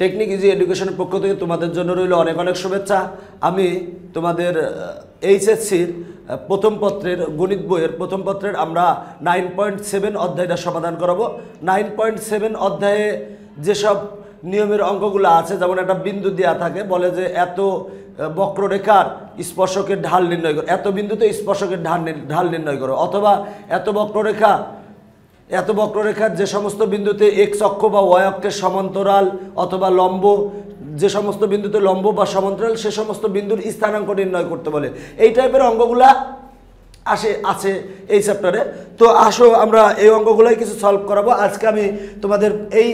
Technique easy এডুকেশনের পক্ষ থেকে তোমাদের জন্য রইল অনেক অনেক শুভেচ্ছা। আমি তোমাদের এইচএসসির প্রথম পত্রের গণিত বইয়ের প্রথম পত্রের আমরা নাইন পয়েন্ট সেভেন অধ্যায়টা সমাধান করাবো। নাইন পয়েন্ট সেভেন অধ্যায়ে যেসব নিয়মের অঙ্কগুলো আছে, যেমন একটা বিন্দু দেওয়া থাকে, বলে যে এত বক্ররেখার স্পর্শকের ঢাল নির্ণয় করো, এত বিন্দুতে স্পর্শকের ঢাল ঢাল নির্ণয় করো, অথবা এত বক্ররেখা এত বক্ররেখার যে সমস্ত বিন্দুতে এক্স অক্ষ বা ওয়াই অক্ষের সমান্তরাল অথবা লম্ব, যে সমস্ত বিন্দুতে লম্ব বা সমান্তরাল, সে সমস্ত বিন্দুর স্থানাঙ্ক নির্ণয় করতে বলে। এই টাইপের অঙ্কগুলা আসে, আছে এই চ্যাপ্টারে তো আসো, আমরা এই অঙ্কগুলোই কিছু সলভ করাবো। আজকে আমি তোমাদের এই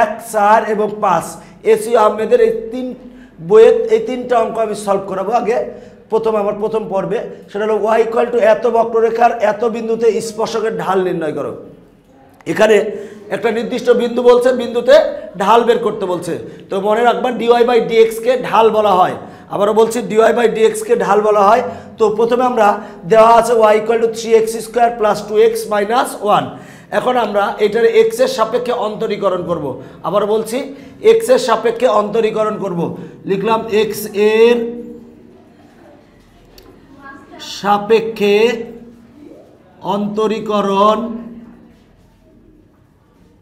এক, চার এবং পাঁচ, এসি আহমেদের এই তিন বইয়ের এই তিনটা অঙ্ক আমি সলভ করাবো আগে। প্রথম, আমার প্রথম পর্বে। সেটা হলো ওয়াই টু এত বক্ররেখার এত বিন্দুতে স্পর্শকের ঢাল নির্ণয় করো। এখানে একটা নির্দিষ্ট বিন্দু বলছে, বিন্দুতে ঢাল বের করতে বলছে তো মনে রাখবা ডিওয়াই বাই ডিএক্সকে ঢাল বলা হয় আবারও বলছি ডিওয়াই বাই ডিএক্সকে ঢাল বলা হয় তো প্রথমে আমরা দেওয়া আছে Y equal to three X square plus two X minus one এখন আমরা এটার এক্সের সাপেক্ষে অন্তরীকরণ করব। আবার বলছি এক্সের সাপেক্ষে অন্তরীকরণ করব। লিখলাম এক্সের সাপেক্ষে অন্তরীকরণ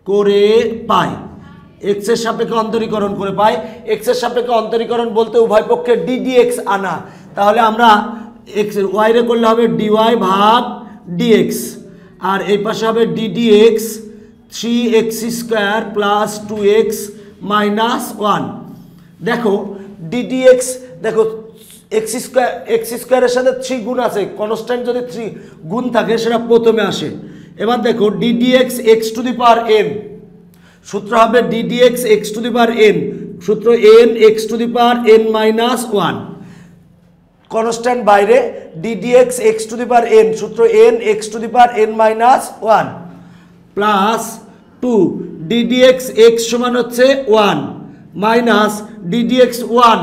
করে পাই এক্সের সাপেক্ষে অন্তরীকরণ করে পাই এক্সের সাপেক্ষে অন্তরীকরণ বলতে উভয় পক্ষে ডিডিএক্স আনা। তাহলে আমরা এক্স ওয়াইরে করলে হবে ডিওয়াই ভাগ ডিএক্স আর এই পাশে হবে D D X three X square plus two X minus one দেখো ডিডিএক্স দেখো এক্স স্কোয়ার এক্স স্কোয়ারের সাথে থ্রি গুণ আছে। কনস্ট্যান্ট যদি থ্রি গুণ থাকে, সেটা প্রথমে আসে। এবার দেখো D D X X to the power N সূত্র হবে D D X X to the power N সূত্র N X to the power N minus one constant বাইরে D D X X to the power N সূত্র N X to the power N minus one plus two D D X X সমান হচ্ছে one minus ddx one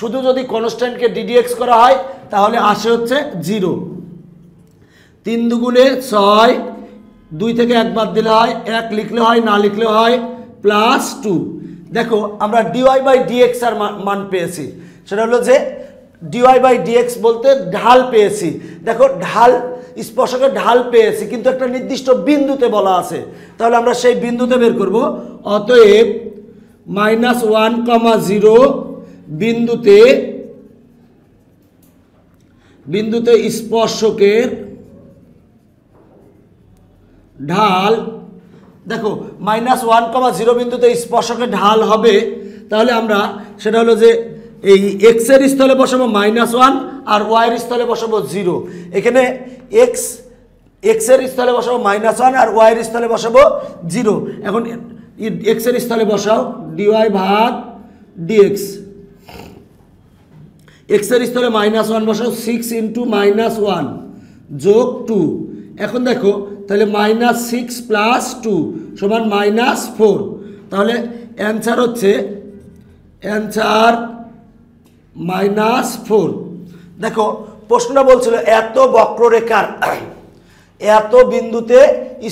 শুধু যদি কনস্ট্যান্টকে ddx করা হয়, তাহলে আসে হচ্ছে জিরো তিন দুগুণে ছয় দুই থেকে এক বাদ দিলে হয়, এক লিখলে হয়, না লিখলে হয় প্লাস টু দেখো, আমরা ডিওয়াই বাই ডিএক্স আর মান পেয়েছি। সেটা হলো যে ডিওয়াই বাই ডিএক্স বলতে ঢাল পেয়েছি। দেখো, ঢাল, স্পর্শকে ঢাল পেয়েছি, কিন্তু একটা নির্দিষ্ট বিন্দুতে বলা আছে। তাহলে আমরা সেই বিন্দুতে বের করব। অতএব মাইনাস ওয়ান কমা জিরো বিন্দুতে বিন্দুতে স্পর্শকের ঢাল। দেখো মাইনাস ওয়ান কমা জিরো বিন্দুতে স্পর্শকে ঢাল হবে। তাহলে আমরা, সেটা হলো যে এই এক্সের স্থলে বসাবো মাইনাস ওয়ান আর ওয়াইয়ের স্থলে বসাবো জিরো এখানে এক্স এক্সের স্থলে বসাবো মাইনাস ওয়ান আর ওয়াইয়ের স্থলে বসাবো জিরো এখন এক্সের স্থলে বসাও ডিওয়াই ভাগ ডিএক্স এক্সের স্থলে মাইনাস ওয়ান বসাও সিক্স ইন্টু মাইনাস ওয়ান যোগ টু এখন দেখো তাহলে মাইনাস সিক্স প্লাস টু সমান মাইনাস ফোর তাহলে অ্যান্সার হচ্ছে অ্যান্সার মাইনাস ফোর দেখো, প্রশ্নটা বলছিল, এত বক্ররেখার, এত বিন্দুতে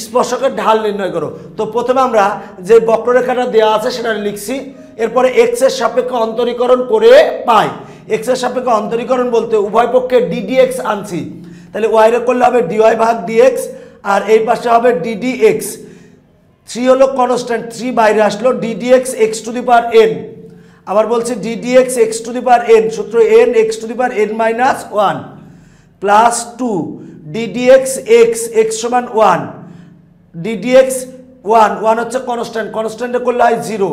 স্পর্শকের ঢাল নির্ণয় করো। তো প্রথমে আমরা যে বক্ররেখাটা দেওয়া আছে সেটা লিখছি, এরপরে এক্সের সাপেক্ষে অন্তরীকরণ করে পাই। এক্সের সাপেক্ষে অন্তরীকরণ বলতে উভয় পক্ষে ডিডিএক্স আনছি। তাহলে ওয়াইরে করলে হবে ডিওয়াই ভাগ ডিএক্স আর এই পাশে হবে ডিডি এক্স থ্রি হলো কনস্ট্যান্ট থ্রি বাইরে আসলো D D X X to the power N আবার বলছি D D X X to the power N সূত্র N X to the power N minus one plus two D D X X X X সমান one D D X one one হচ্ছে constant কনস্ট্যান্টে করলে হয় zero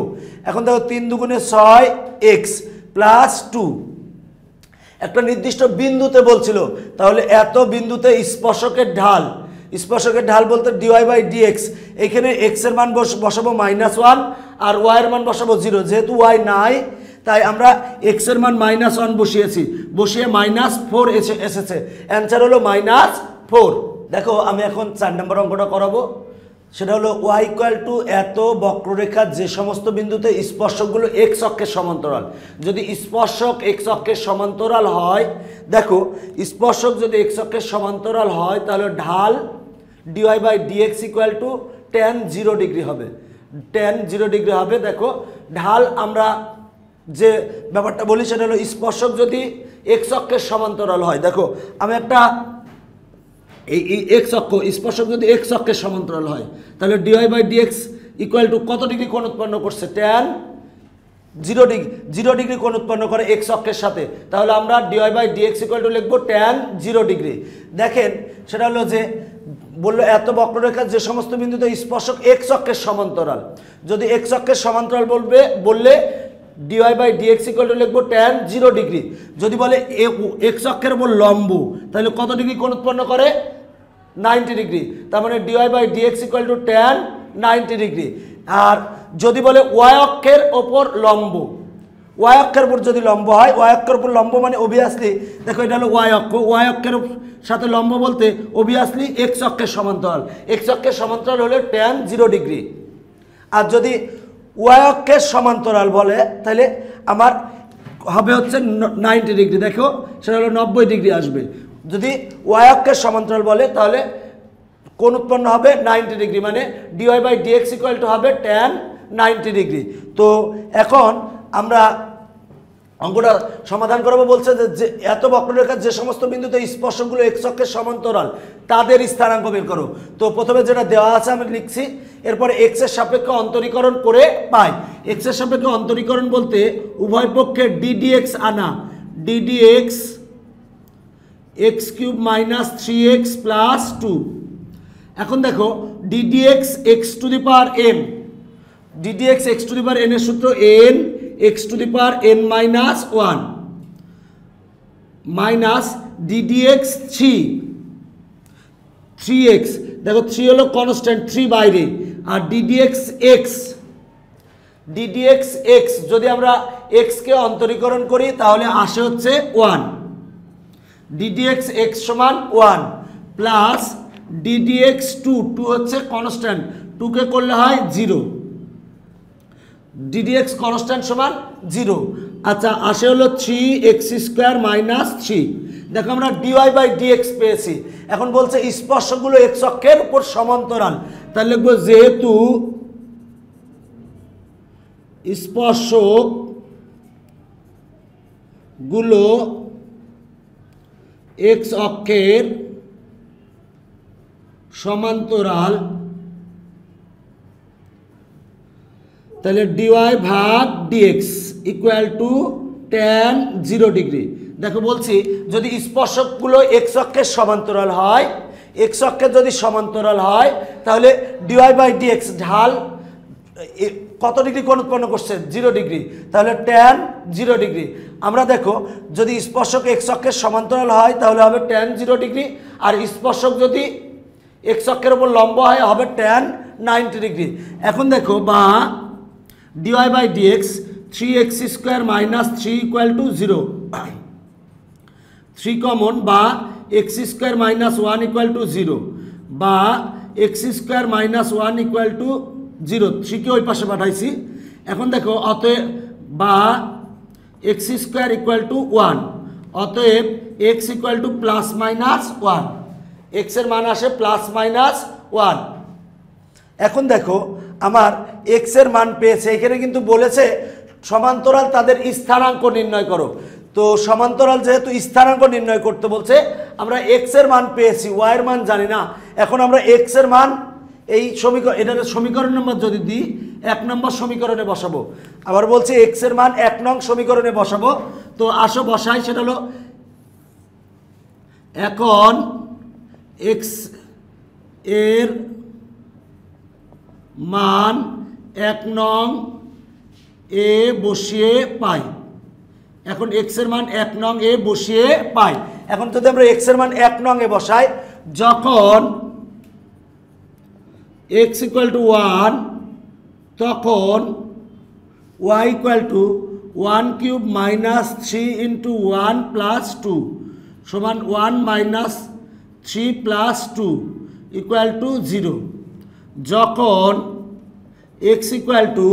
এখন দেখো তিন দুগুণে ছয় এক্স প্লাস টু একটা নির্দিষ্ট বিন্দুতে বলছিল, তাহলে এত বিন্দুতে স্পর্শকের ঢাল স্পর্শকের ঢাল বলতে ডিওয়াই বাই ডিএক্স এখানে এক্সের মান বস- বসাবো মাইনাস ওয়ান আর ওয়াইয়ের মান বসাবো জিরো যেহেতু ওয়াই নাই, তাই আমরা এক্সের মান মাইনাস ওয়ান বসিয়েছি। বসিয়ে মাইনাস ফোর এসে এসেছে। অ্যান্সার হলো মাইনাস ফোর দেখো, আমি এখন চার নম্বর অঙ্কটা করাবো। সেটা হলো ওয়াই ইকুয়াল টু এত বক্ররেখার যে সমস্ত বিন্দুতে স্পর্শকগুলো এক্স অক্ষের সমান্তরাল। যদি স্পর্শক এক্স অক্ষের সমান্তরাল হয়, দেখো, স্পর্শক যদি এক্স অক্ষের সমান্তরাল হয়, তাহলে ঢাল D Y by D X equal to tan zero degree হবে। টেন জিরো ডিগ্রি হবে, দেখো, ঢাল আমরা যে ব্যাপারটা বলি সেটা হলো স্পর্শক যদি এক্স অক্ষের সমান্তরাল হয়। দেখো, আমি একটা এই এক্স অক্ষ, স্পর্শক যদি এক্স অক্ষের সমান্তরাল হয়, তাহলে D Y by D X equal to কত ডিগ্রি কোণ উৎপন্ন করছে? Tan zero degree zero degree কোণ উৎপন্ন করে এক্স অক্ষের সাথে। তাহলে আমরা D Y by D X equal to লিখব ট্যান জিরো ডিগ্রি দেখেন, সেটা হলো যে বলল এত বক্ররেখার যে সমস্ত বিন্দুতে স্পর্শক এক্স অক্ষের সমান্তরাল। যদি এক্স অক্ষের সমান্তরাল বলবে, বললে D Y by D X equal to লিখব ট্যান জিরো ডিগ্রি যদি বলে এক্স অক্ষের উপর লম্ব, তাহলে কত ডিগ্রি কোণ উৎপন্ন করে? Ninety degree. তার মানে D Y by D X equal to tan ninety degree. আর যদি বলে ওয়াই অক্ষের ওপর লম্ব ওয়াই অক্ষের উপর যদি লম্ব হয় ওয়াই অক্ষের উপর লম্ব মানে অভিয়াসলি দেখো এটা হলো ওয়াই অক্ষের সাথে লম্ব বলতে অভিয়াসলি এক্স অক্ষের সমান্তরাল এক্স অক্ষের সমান্তরাল হলে ট্যান জিরো ডিগ্রি আর যদি ওয়াই অক্ষের সমান্তরাল বলে, তাহলে আমার হবে হচ্ছে নাইনটি ডিগ্রি দেখো সেটা হলো নব্বই ডিগ্রি আসবে। যদি ওয়াই অক্ষের সমান্তরাল বলে, তাহলে কোন উৎপন্ন হবে নাইনটি ডিগ্রি মানে D Y by D X equal to হবে ট্যান নাইনটি ডিগ্রি। তো এখন আমরা অঙ্কটা সমাধান করব বলছে যে এত বক্ররেখার যে সমস্ত বিন্দুতে স্পর্শগুলো এক্স অক্ষের সমান্তরাল, তাদের স্থানাঙ্ক বের করো। তো প্রথমে যেটা দেওয়া আছে আমি লিখছি, এরপরে এক্সের সাপেক্ষে অন্তরীকরণ করে পাই। এক্সের সাপেক্ষে অন্তরীকরণ বলতে উভয় পক্ষে ডিডিএক্স আনা। D D X X cube minus three X plus two. এখন দেখো D D X X to the power M D D X X to the power N এর সূত্র N X to the power N minus one minus D D X three three X দেখো three হলো constant three বাইরে, আর D D X X D D X X যদি আমরা এক্সকে অন্তরীকরণ করি তাহলে আসে হচ্ছে one D D X X সমান one plus D D X two two হচ্ছে কনস্ট্যান্ট টুকে করলে হয় zero D D X constant সমান জিরো আচ্ছা আসে হলো three X square minus three দেখো আমরা ডিওয়াই বাই ডিএক্স পেয়েছি। এখন বলছে স্পর্শগুলো এক্স অক্ষের উপর সমান্তরাল। তাহলে লিখব যেহেতু স্পর্শকগুলো এক্স অক্ষের সমান্তরাল তাহলে ডিওয়াই ভাগ D X equal to tan zero degree দেখো বলছি, যদি স্পর্শকগুলো এক্স অক্ষের সমান্তরাল হয় এক্স অক্ষের যদি সমান্তরাল হয়, তাহলে ডিওয়াই বাই ডিএক্স ঢাল কত ডিগ্রি কোণ উৎপন্ন করছে? জিরো ডিগ্রি তাহলে ট্যান জিরো ডিগ্রি আমরা দেখো, যদি স্পর্শক এক্স অক্ষের সমান্তরাল হয়, তাহলে হবে ট্যান জিরো ডিগ্রি আর স্পর্শক যদি এক্স অক্ষের উপর লম্ব হয়, হবে ট্যান নাইনটি ডিগ্রি এখন দেখো, বা D Y by D X three X square minus three equal to zero three common বা X square minus one equal to zero বা X square minus one equal to zero থ্রিকে ওই পাশে পাঠাইছি। এখন দেখো, অতএব বা X square equal to one অতএব X equal to plus minus one এক্সের মান আসে প্লাস মাইনাস ওয়ান এখন দেখো আমার এক্সের মান পেয়েছে। এখানে কিন্তু বলেছে, সমান্তরাল তাদের স্থানাঙ্ক নির্ণয় করো। তো সমান্তরাল যেহেতু স্থানাঙ্ক নির্ণয় করতে বলছে, আমরা এক্সের মান পেয়েছি ওয়াই এর মান জানি না। এখন আমরা এক্সের মান, এই সমীকরণ, এটাকে সমীকরণ নম্বর যদি দিই, এক নম্বর সমীকরণে বসাবো। আবার বলছে এক্সের মান এক নং সমীকরণে বসাবো। তো আসো বসাই, সেটা হলো, এখন এক্সের মান এক নং এ বসিয়ে পাই। এখন এক্সের মান এক নং এ বসিয়ে পাই। এখন যদি আমরা এক্সের মান এক নং এ বসাই, যখন এক্স ইকুয়াল টু ওয়ান তখন Y equal to one cube minus three into one plus two সমান one minus three plus two equal to zero যখন X equal to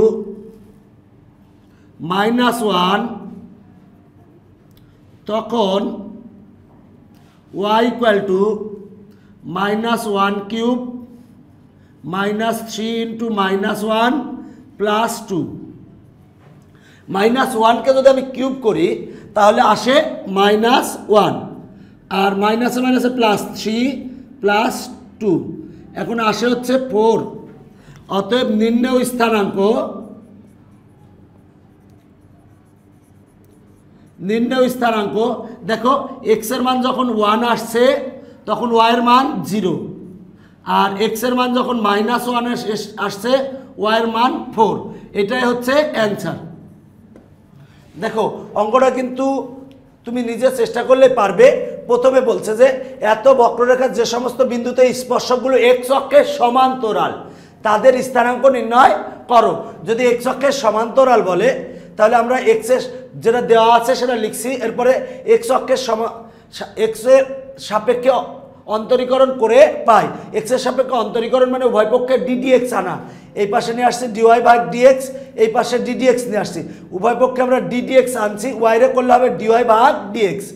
minus one তখন Y equal to minus one cube minus three into minus one plus two minus ওয়ানকে যদি আমি cube করি, তাহলে আসে minus one আর মাইনাসে মাইনাসে প্লাস থ্রি প্লাস টু এখন আসে হচ্ছে ফোর। অতএব নির্ণয় স্থানাঙ্ক। নির্ণয় স্থানাঙ্ক। দেখো এক্সের মান যখন ওয়ান আসছে, তখন ওয়াইয়ের মান জিরো আর এক্সের মান যখন মাইনাস ওয়ান আসছে ওয়াইয়ের মান ফোর এটাই হচ্ছে অ্যান্সার দেখো, অঙ্কটা কিন্তু তুমি নিজে চেষ্টা করলে পারবে। প্রথমে বলছে যে এত বক্ররেখার যে সমস্ত বিন্দুতে স্পর্শকগুলো এক্স অক্ষের সমান্তরাল, তাদের স্থানাঙ্ক নির্ণয় করো। যদি এক্স অক্ষের সমান্তরাল বলে, তাহলে আমরা এক্সের যেটা দেওয়া আছে সেটা লিখছি, এরপরে এক্স অক্ষের সমা এক্সের সাপেক্ষে অন্তরীকরণ করে পাই। এক্সের সাপেক্ষে অন্তরীকরণ মানে উভয় পক্ষে ডিডিএক্স আনা। এই পাশে নিয়ে আসছি ডিওয়াই ভাগ ডিএক্স এই পাশে ডিডিএক্স নিয়ে আসছি। উভয় পক্ষে আমরা ডিডিএক্স আনছি ওয়াইরে করলে হবে ডিওয়াই ভাগ ডিএক্স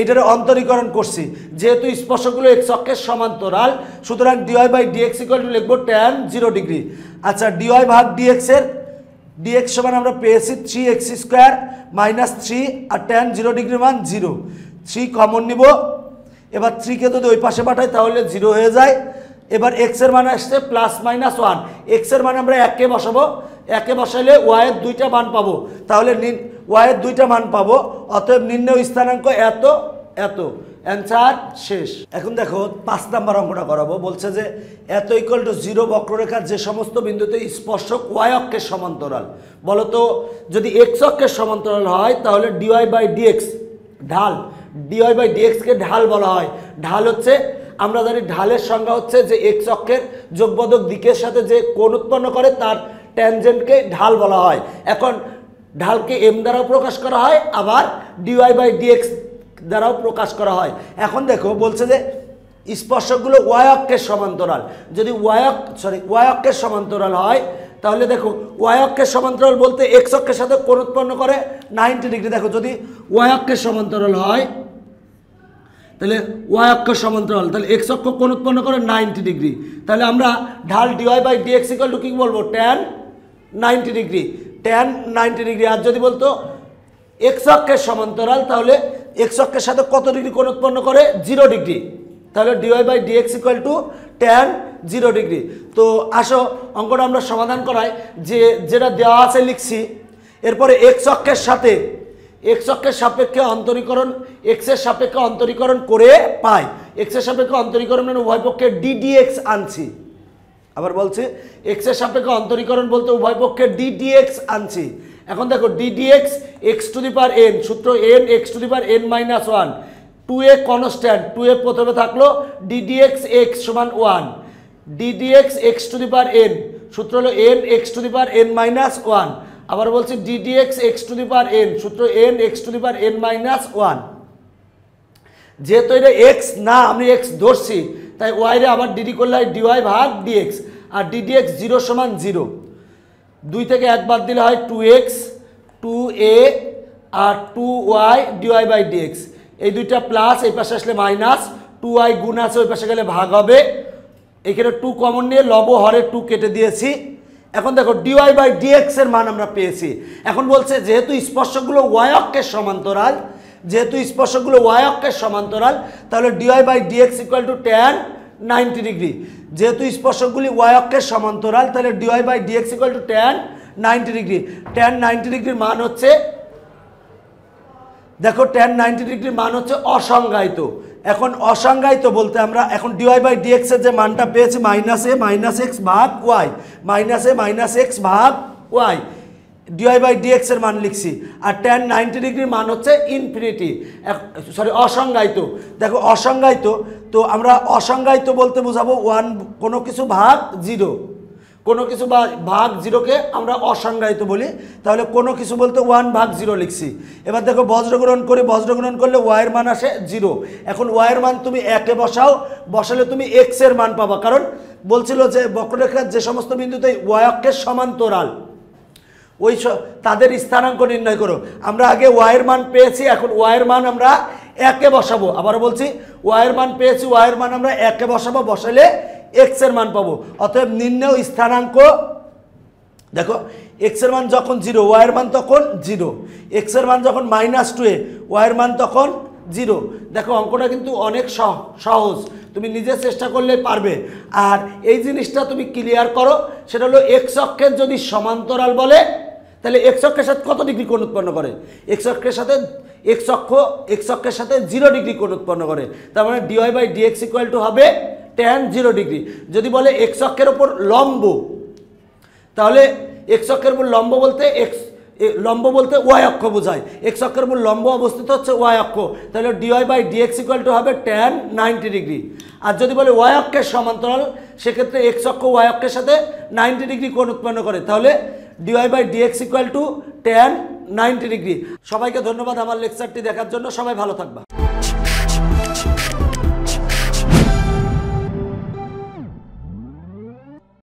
এইটার অন্তরীকরণ করছি। যেহেতু স্পর্শগুলো এক্স অক্ষের সমান্তরাল, সুতরাং D Y by D X equal to লিখব ট্যান জিরো ডিগ্রি আচ্ছা ডিওয়াই ভাগ ডিএক্স এর ডিএক্স সমান আমরা পেয়েছি three X square minus three আর ট্যান জিরো ডিগ্রি মান জিরো থ্রি কমন নিব। এবার থ্রিকে যদি ওই পাশে পাঠাই তাহলে জিরো হয়ে যায়। এবার এক্সের মান আসছে প্লাস মাইনাস ওয়ান এক্সের মানে আমরা একে বসাবো। একে বসাইলে ওয়াইয়ের দুইটা মান পাবো। তাহলে ওয়াইয়ের দুইটা মান পাবো, অতএব নির্ণয় স্থানাঙ্ক এত এত। অ্যান্সার শেষ। এখন দেখো, পাঁচ নাম্বার অঙ্কটা করাবো। বলছে যে, এত ইকুয়াল টু জিরো বক্ররেখার যে সমস্ত বিন্দুতে স্পর্শক ওয়াই অক্ষের সমান্তরাল। বলতো যদি এক্স অক্ষের সমান্তরাল হয়, তাহলে D Y by D X ঢাল ডিওয়াই বাই ডিএক্সকে ঢাল বলা হয়। ঢাল হচ্ছে, আমরা জানি ঢালের সংজ্ঞা হচ্ছে যে এক্স অক্ষের যোগবোধক দিকের সাথে যে কোণ উৎপন্ন করে, তার ট্যানজেন্টকে ঢাল বলা হয়। এখন ঢালকে এম দ্বারাও প্রকাশ করা হয়, আবার ডিওয়াই বাই ডিএক্স দ্বারাও প্রকাশ করা হয়। এখন দেখো, বলছে যে স্পর্শকগুলো ওয়াই অক্ষের সমান্তরাল। যদি ওয়াই সরি ওয়াই অক্ষের সমান্তরাল হয়, তাহলে দেখো ওয়াই অক্ষের সমান্তরাল বলতে এক্স অক্ষের সাথে কোন উৎপন্ন করে নাইনটি ডিগ্রি দেখো, যদি ওয়াই অক্ষের সমান্তরাল হয়, তাহলে ওয়াই অক্ষের সমান্তরাল, তাহলে এক্স অক্ষ কোণ উৎপন্ন করে নাইনটি ডিগ্রি তাহলে আমরা ঢাল D Y by D X equal to কি বলব? Tan ninety degree tan ninety degree আর যদি বলতো এক্স অক্ষের সমান্তরাল, তাহলে এক্স অক্ষের সাথে কত ডিগ্রি কোণ উৎপন্ন করে? জিরো ডিগ্রি তাহলে D Y by D X equal to tan zero degree তো আসো, অঙ্কটা আমরা সমাধান করাই। যে যেটা দেওয়া আছে লিখছি, এরপরে এক্স অক্ষের সাথে এক্স অক্ষের সাপেক্ষে অন্তরীকরণ এক্সের সাপেক্ষে অন্তরীকরণ করে পাই। এক্সের সাপেক্ষে অন্তরীকরণ মানে উভয় পক্ষে ডিডিএক্স আনছি। আবার বলছে এক্সের সাপেক্ষে অন্তরীকরণ বলতে উভয় পক্ষে ডিডিএক্স আনছি। এখন দেখো D D X X to the power N সূত্র N X to the power N minus one two A constant two A প্রথমে থাকল ডিডিএক্স এক্স সমান one D D X X to the power N সূত্র হলো N X to the power N minus one আবার বলছি D D X X to the power N সূত্র N X to the power N minus one যেহেতু এটা x না, আমি x ধরছি তাই ওয়াইরে আবার ডিডি করলে হয় ডিওয়াই ভাগ ডিএক্স আর ডিডিএক্স জিরো সমান জিরো। দুই থেকে এক বাদ দিলে হয় two x, two A, R two Y D Y by D X এই দুইটা প্লাস, এই পাশে আসলে মাইনাস, টু ওয়াই গুণ আছে, ওই পাশে গেলে ভাগ হবে। এখানে টু কমন নিয়ে লব হরে টু কেটে দিয়েছি। এখন দেখো ডিওয়াই বাই ডিএক্স এর মান আমরা পেয়েছি। এখন বলছে যেহেতু স্পর্শকগুলো ওয়াই অক্ষের সমান্তরাল যেহেতু স্পর্শকগুলো ওয়াই অক্ষের সমান্তরাল, তাহলে D Y by D X equal to tan ninety degree যেহেতু স্পর্শকগুলি ওয়াই অক্ষের সমান্তরাল, তাহলে D Y by D X equal to tan ninety degree tan ninety ডিগ্রির মান হচ্ছে, দেখো ট্যান নাইনটি ডিগ্রির মান হচ্ছে অসংজ্ঞায়িত। এখন অসংজ্ঞায়িত বলতে আমরা এখন ডিওয়াই বাই ডিএক্স এর যে মানটা পেয়েছি মাইনাস এ মাইনাস এক্স ভাগ Y minus A minus X ভাগ Y D Y by D X এর মান লিখছি। আর ট্যান নাইনটি ডিগ্রির মান হচ্ছে ইনফিনিটি সরি অসংজ্ঞায়িত। দেখো, অসংজ্ঞায়িত, তো আমরা অসংজ্ঞায়িত বলতে বোঝাবো ওয়ান কোনো কিছু ভাগ জিরো কোনো কিছু বা ভাগ জিরোকে আমরা অসংজ্ঞায়িত বলি। তাহলে কোনো কিছু বলতে ওয়ান ভাগ জিরো লিখছি। এবার দেখো, বজ্রগ্রহণ করে বজ্রগ্রহণ করলে ওয়াইয়ের মান আসে জিরো এখন ওয়াইয়ের মান তুমি একে বসাও, বসালে তুমি এক্সের মান পাবা। কারণ বলছিল যে বক্ররেখার যে সমস্ত বিন্দুতে ওয়াই অক্ষের সমান্তরাল ওই তাদের স্থানাঙ্ক নির্ণয় করো। আমরা আগে ওয়াইয়ের মান পেয়েছি, এখন ওয়াইয়ের মান আমরা একে বসাবো। আবারও বলছি, ওয়াইয়ের মান পেয়েছি, ওয়াইয়ের মান আমরা একে বসাবো বসালে এক্সের মান পাবো। অতএব নির্ণয় স্থানাঙ্ক, দেখো এক্সের মান যখন জিরো ওয়াইয়ের মান তখন জিরো এক্সের মান যখন মাইনাস টু এ, ওয়াইয়ের মান তখন জিরো দেখো, অঙ্কটা কিন্তু অনেক সহ- সহজ। তুমি নিজে চেষ্টা করলে পারবে। আর এই জিনিসটা তুমি ক্লিয়ার করো, সেটা হলো এক্স অক্ষের যদি সমান্তরাল বলে তাহলে এক্স অক্ষের সাথে কত ডিগ্রি কোণ উৎপন্ন করে? এক্স অক্ষের সাথে এক্স অক্ষ এক্স অক্ষের সাথে জিরো ডিগ্রি কোণ উৎপন্ন করে। তার মানে D Y by D X equal to হবে টেন জিরো ডিগ্রি। যদি বলে এক্স অক্ষের ওপর লম্ব, তাহলে এক্স অক্ষের উপর লম্ব বলতে এক্স লম্ব বলতে ওয়াই অক্ষ বোঝায়। এক্স অক্ষের উপর লম্ব অবস্থিত হচ্ছে ওয়াই অক্ষ। তাহলে D Y by D X equal to হবে টেন নাইনটি ডিগ্রি। আর যদি বলে ওয়াই অক্ষের সমান্তরাল, সেক্ষেত্রে এক্স অক্ষ ওয়াই অক্ষের সাথে নাইনটি ডিগ্রি কোণ উৎপন্ন করে। তাহলে D Y by D X equal to tan ninety degree সবাইকে ধন্যবাদ আমার লেকচারটি দেখার জন্য। সবাই ভালো থাকবা।